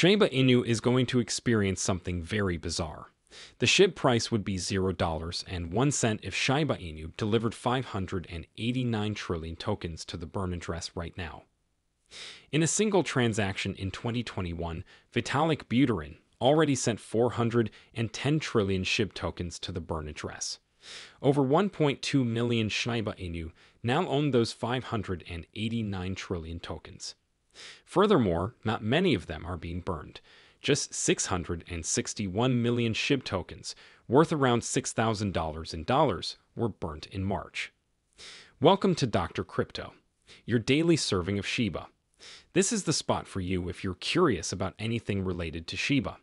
Shiba Inu is going to experience something very bizarre. The SHIB price would be $0 and 1 cent if Shiba Inu delivered 589 trillion tokens to the burn address right now. In a single transaction in 2021, Vitalik Buterin already sent 410 trillion SHIB tokens to the burn address. Over 1.2 million Shiba Inu now own those 589 trillion tokens. Furthermore, not many of them are being burned. Just 661 million SHIB tokens, worth around $6,000 in dollars, were burnt in March. Welcome to Dr. Crypto, your daily serving of Shiba. This is the spot for you if you're curious about anything related to Shiba.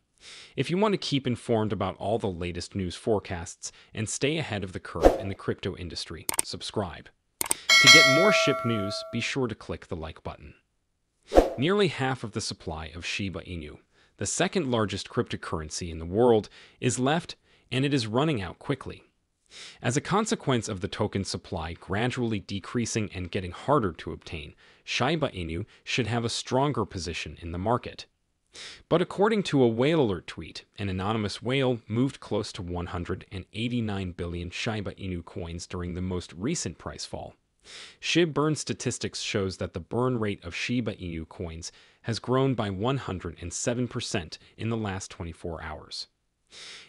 If you want to keep informed about all the latest news forecasts and stay ahead of the curve in the crypto industry, subscribe. To get more SHIB news, be sure to click the like button. Nearly half of the supply of Shiba Inu, the second largest cryptocurrency in the world, is left and it is running out quickly. As a consequence of the token supply gradually decreasing and getting harder to obtain, Shiba Inu should have a stronger position in the market. But according to a whale alert tweet, an anonymous whale moved close to 189 billion Shiba Inu coins during the most recent price fall. SHIB burn statistics shows that the burn rate of Shiba Inu coins has grown by 107% in the last 24 hours.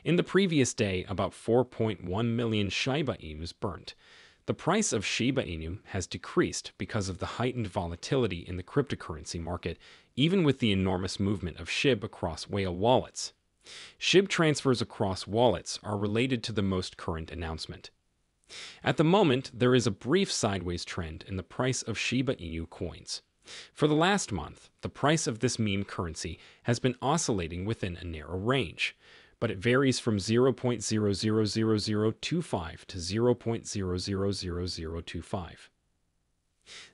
In the previous day, about 4.1 million Shiba Inus burnt. The price of Shiba Inu has decreased because of the heightened volatility in the cryptocurrency market, even with the enormous movement of SHIB across whale wallets. SHIB transfers across wallets are related to the most current announcement. At the moment, there is a brief sideways trend in the price of Shiba Inu coins. For the last month, the price of this meme currency has been oscillating within a narrow range, but it varies from 0.000025 to 0.000025.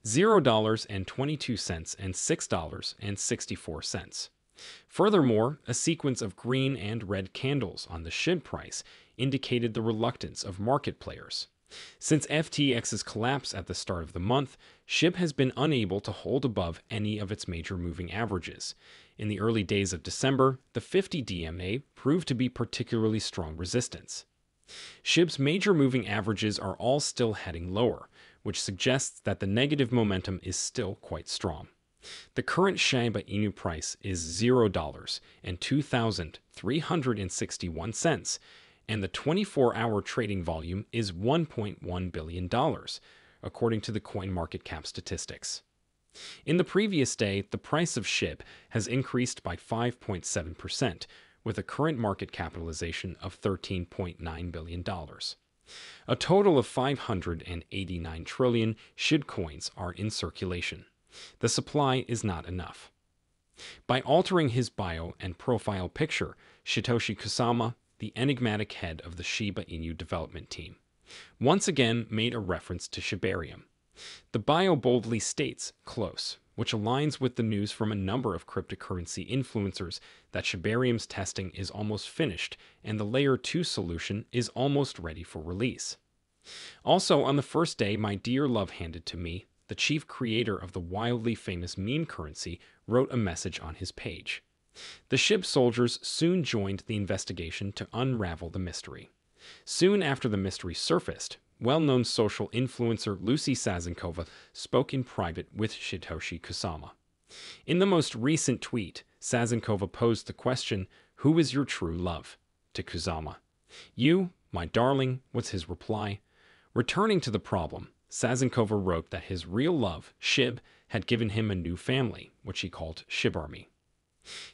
$0.22 and $6.64. Furthermore, a sequence of green and red candles on the SHIB price indicated the reluctance of market players. Since FTX's collapse at the start of the month, SHIB has been unable to hold above any of its major moving averages. In the early days of December, the 50 DMA proved to be particularly strong resistance. SHIB's major moving averages are all still heading lower, which suggests that the negative momentum is still quite strong. The current Shiba Inu price is $0 and 2,361 cents, and the 24-hour trading volume is $1.1 billion, according to the CoinMarketCap statistics. In the previous day, the price of SHIB has increased by 5.7%, with a current market capitalization of $13.9 billion. A total of 589 trillion SHIB coins are in circulation. The supply is not enough. By altering his bio and profile picture, Shytoshi Kusama, the enigmatic head of the Shiba Inu development team, once again made a reference to Shibarium. The bio boldly states close, which aligns with the news from a number of cryptocurrency influencers that Shibarium's testing is almost finished and the Layer 2 solution is almost ready for release. Also, on the first day my dear love handed to me, the chief creator of the wildly famous meme currency wrote a message on his page. The SHIB soldiers soon joined the investigation to unravel the mystery. Soon after the mystery surfaced, well-known social influencer Lucy Sazenkova spoke in private with Shytoshi Kusama. In the most recent tweet, Sazenkova posed the question, Who is your true love? to Kusama. You, my darling, was his reply. Returning to the problem, Sazenkova wrote that his real love, Shib, had given him a new family, which he called Shib Army.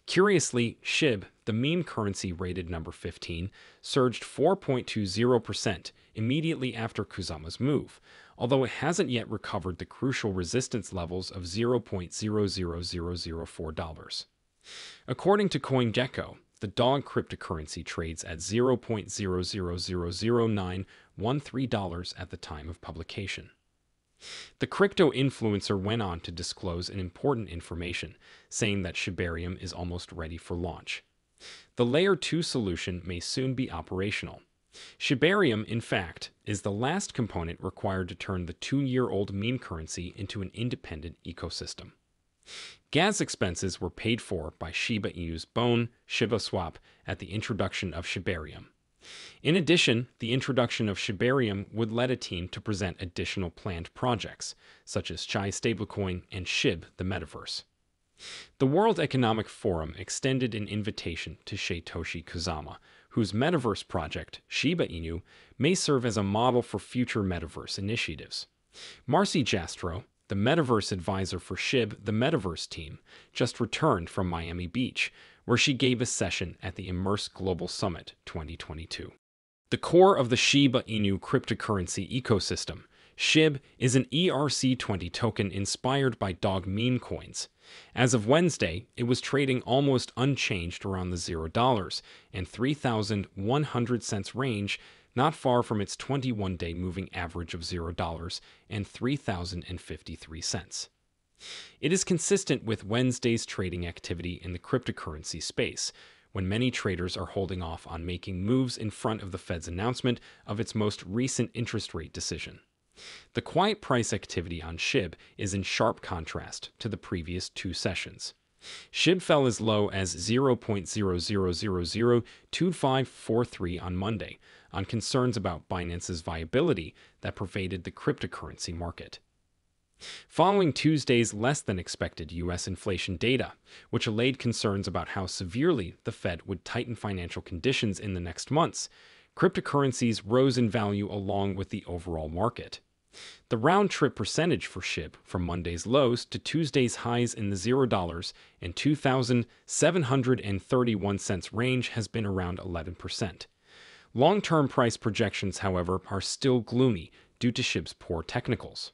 Curiously, SHIB, the meme currency rated number 15, surged 4.20% immediately after Kusama's move, although it hasn't yet recovered the crucial resistance levels of $0.00004. According to CoinGecko, the dog cryptocurrency trades at $0.00000913 at the time of publication. The crypto influencer went on to disclose an important information, saying that Shibarium is almost ready for launch. The Layer 2 solution may soon be operational. Shibarium, in fact, is the last component required to turn the two-year-old meme currency into an independent ecosystem. Gas expenses were paid for by Shiba Inu's Bone Shiba swap at the introduction of Shibarium. In addition, the introduction of Shibarium would lead a team to present additional planned projects, such as Chai stablecoin and SHIB the metaverse. The World Economic Forum extended an invitation to Shytoshi Kusama, whose metaverse project, Shiba Inu, may serve as a model for future metaverse initiatives. Marcy Jastrow, the metaverse advisor for SHIB, the metaverse team, just returned from Miami Beach, where she gave a session at the Immerse Global Summit 2022. The core of the Shiba Inu cryptocurrency ecosystem, SHIB is an ERC20 token inspired by dog meme coins. As of Wednesday, it was trading almost unchanged around the $0 and 3,100 cents range, not far from its 21 day moving average of $0 and 3,053 cents. It is consistent with Wednesday's trading activity in the cryptocurrency space, when many traders are holding off on making moves in front of the Fed's announcement of its most recent interest rate decision. The quiet price activity on SHIB is in sharp contrast to the previous two sessions. SHIB fell as low as 0.00002543 on Monday on concerns about Binance's viability that pervaded the cryptocurrency market. Following Tuesday's less than expected U.S. inflation data, which allayed concerns about how severely the Fed would tighten financial conditions in the next months, cryptocurrencies rose in value along with the overall market. The round trip percentage for SHIB from Monday's lows to Tuesday's highs in the $0 and 2,731 cents range has been around 11%. Long term price projections, however, are still gloomy due to SHIB's poor technicals.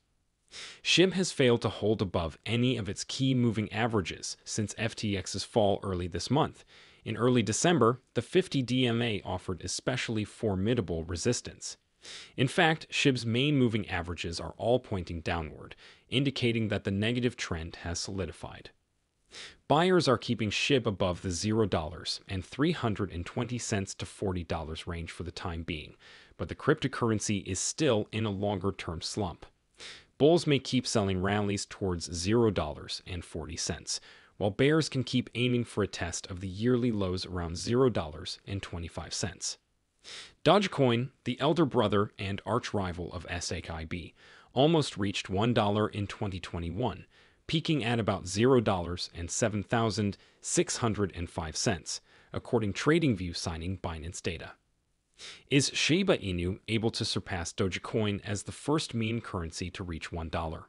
SHIB has failed to hold above any of its key moving averages since FTX's fall early this month. In early December, the 50 DMA offered especially formidable resistance. In fact, SHIB's main moving averages are all pointing downward, indicating that the negative trend has solidified. Buyers are keeping SHIB above the $0 and 320 cents to $40 range for the time being, but the cryptocurrency is still in a longer term slump. Bulls may keep selling rallies towards $0 and 40 cents, while bears can keep aiming for a test of the yearly lows around $0 and 25 cents. Dogecoin, the elder brother and arch rival of SHIB, almost reached $1 in 2021, peaking at about $0 and 7,605 cents, according TradingView signing Binance data. Is Shiba Inu able to surpass Dogecoin as the first meme currency to reach $1?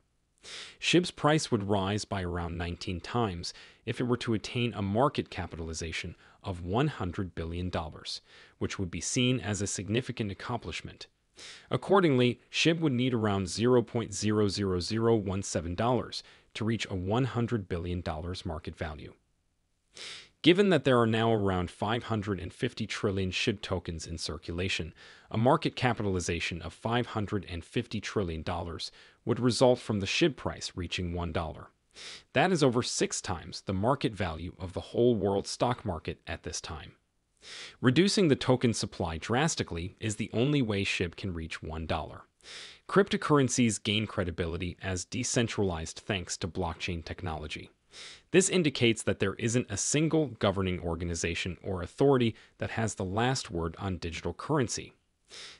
SHIB's price would rise by around 19 times if it were to attain a market capitalization of $100 billion, which would be seen as a significant accomplishment. Accordingly, SHIB would need around $0.00017 to reach a $100 billion market value. Given that there are now around 550 trillion SHIB tokens in circulation, a market capitalization of $550 trillion would result from the SHIB price reaching $1. That is over six times the market value of the whole world stock market at this time. Reducing the token supply drastically is the only way SHIB can reach $1. Cryptocurrencies gain credibility as decentralized thanks to blockchain technology. This indicates that there isn't a single governing organization or authority that has the last word on digital currency.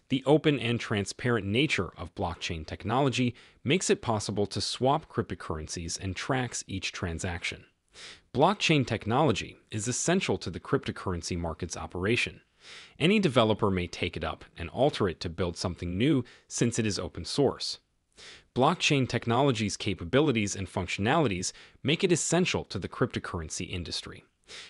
The open and transparent nature of blockchain technology makes it possible to swap cryptocurrencies and tracks each transaction. Blockchain technology is essential to the cryptocurrency market's operation. Any developer may take it up and alter it to build something new since it is open source. Blockchain technology's capabilities and functionalities make it essential to the cryptocurrency industry.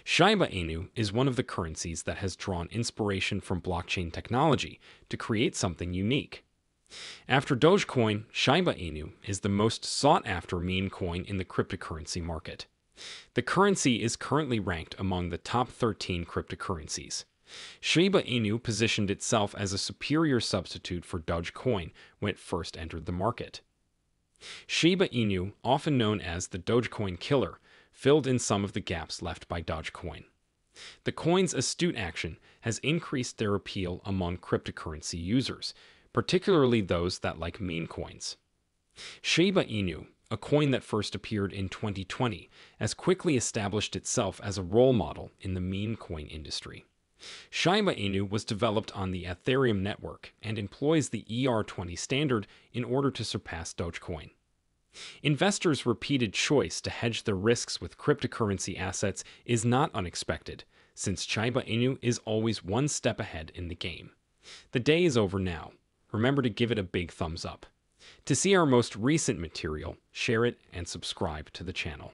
Shiba Inu is one of the currencies that has drawn inspiration from blockchain technology to create something unique. After Dogecoin, Shiba Inu is the most sought after meme coin in the cryptocurrency market. The currency is currently ranked among the top 13 cryptocurrencies. Shiba Inu positioned itself as a superior substitute for Dogecoin when it first entered the market. Shiba Inu, often known as the Dogecoin killer, filled in some of the gaps left by Dogecoin. The coin's astute action has increased their appeal among cryptocurrency users, particularly those that like meme coins. Shiba Inu, a coin that first appeared in 2020, has quickly established itself as a role model in the meme coin industry. Shiba Inu was developed on the Ethereum network and employs the ER20 standard in order to surpass Dogecoin. Investors' repeated choice to hedge their risks with cryptocurrency assets is not unexpected, since Shiba Inu is always one step ahead in the game. The day is over now. Remember to give it a big thumbs up. To see our most recent material, share it and subscribe to the channel.